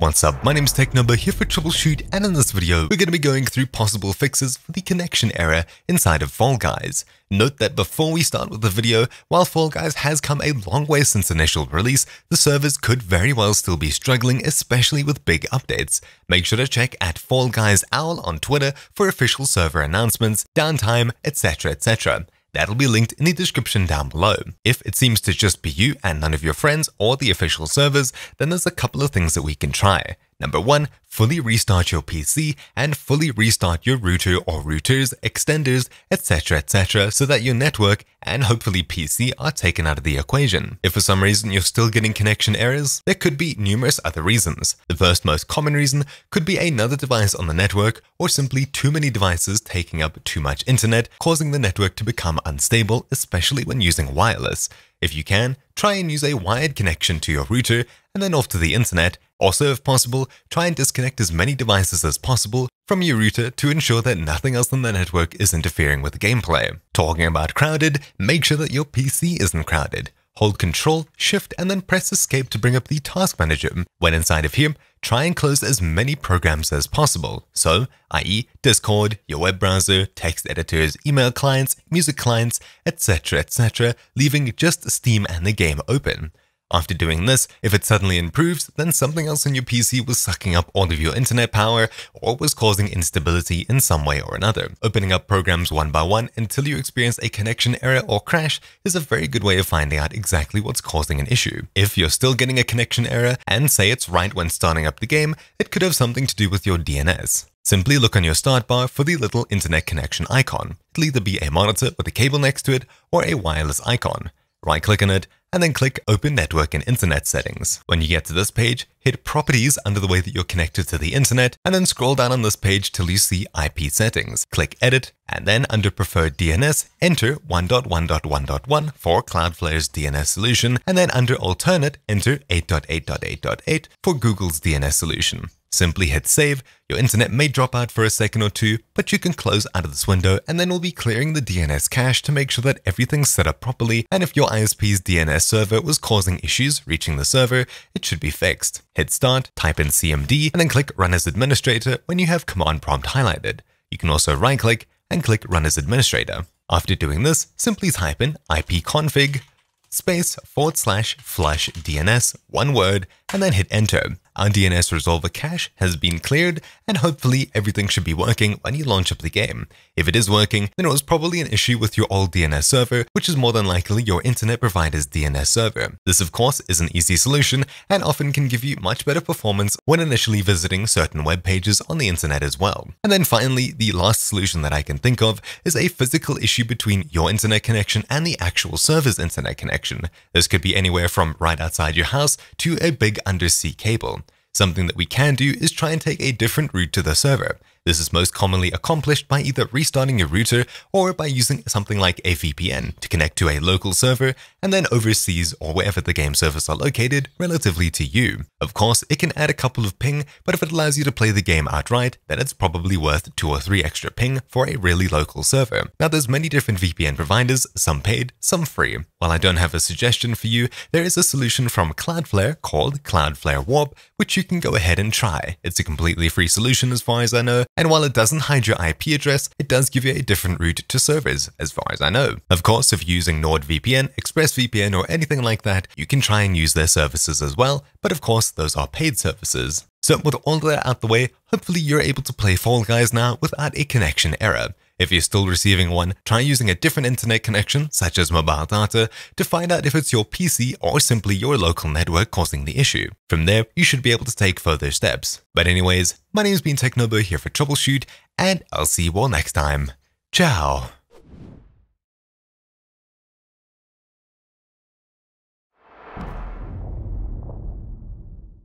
What's up, my name is TechNobo here for TroubleChute and in this video we're going to be going through possible fixes for the connection error inside of Fall Guys. Note that before we start with the video, while Fall Guys has come a long way since initial release, the servers could very well still be struggling, especially with big updates. Make sure to check at Fall Guys Owl on Twitter for official server announcements, downtime, etc etc. That'll be linked in the description down below. If it seems to just be you and none of your friends or the official servers, then there's a couple of things that we can try. Number one, fully restart your PC and fully restart your router or routers, extenders, etc., etc., so that your network and hopefully PC are taken out of the equation. If for some reason you're still getting connection errors, there could be numerous other reasons. The first most common reason could be another device on the network or simply too many devices taking up too much internet, causing the network to become unstable, especially when using wireless. If you can, try and use a wired connection to your router and then off to the internet. Also, if possible, try and disconnect as many devices as possible from your router to ensure that nothing else on the network is interfering with the gameplay. Talking about crowded, make sure that your PC isn't crowded. Hold Control, Shift, and then press Escape to bring up the Task Manager. When inside of here, try and close as many programs as possible. So, i.e., Discord, your web browser, text editors, email clients, music clients, etc., etc., leaving just Steam and the game open. After doing this, if it suddenly improves, then something else on your PC was sucking up all of your internet power or was causing instability in some way or another. Opening up programs one by one until you experience a connection error or crash is a very good way of finding out exactly what's causing an issue. If you're still getting a connection error and say it's right when starting up the game, it could have something to do with your DNS. Simply look on your start bar for the little internet connection icon. It'll either be a monitor with a cable next to it or a wireless icon. Right click on it and then click Open Network and Internet Settings. When you get to this page, hit Properties under the way that you're connected to the internet, and then scroll down on this page till you see IP settings. Click Edit, and then under Preferred DNS, enter 1.1.1.1 for Cloudflare's DNS solution, and then under Alternate, enter 8.8.8.8 for Google's DNS solution. Simply hit save, your internet may drop out for a second or two, but you can close out of this window and then we'll be clearing the DNS cache to make sure that everything's set up properly and if your ISP's DNS server was causing issues reaching the server, it should be fixed. Hit start, type in CMD, and then click run as administrator when you have command prompt highlighted. You can also right click and click run as administrator. After doing this, simply type in ipconfig space forward slash flush DNS, one word, and then hit enter. Our DNS resolver cache has been cleared, and hopefully everything should be working when you launch up the game. If it is working, then it was probably an issue with your old DNS server, which is more than likely your internet provider's DNS server. This of course is an easy solution, and often can give you much better performance when initially visiting certain web pages on the internet as well. And then finally, the last solution that I can think of is a physical issue between your internet connection and the actual server's internet connection. This could be anywhere from right outside your house to a big undersea cable. Something that we can do is try and take a different route to the server. This is most commonly accomplished by either restarting your router or by using something like a VPN to connect to a local server and then overseas or wherever the game servers are located relatively to you. Of course, it can add a couple of ping, but if it allows you to play the game outright, then it's probably worth 2 or 3 extra ping for a really local server. Now there's many different VPN providers, some paid, some free. While I don't have a suggestion for you, there is a solution from Cloudflare called Cloudflare Warp, which you can go ahead and try. It's a completely free solution as far as I know, and while it doesn't hide your IP address, it does give you a different route to servers, as far as I know. Of course, if you're using NordVPN, ExpressVPN, or anything like that, you can try and use their services as well, but of course, those are paid services. So with all that out the way, hopefully you're able to play Fall Guys now without a connection error. If you're still receiving one, try using a different internet connection, such as mobile data, to find out if it's your PC or simply your local network causing the issue. From there, you should be able to take further steps. But anyways, my name's been TechNobo here for TroubleChute, and I'll see you all next time. Ciao!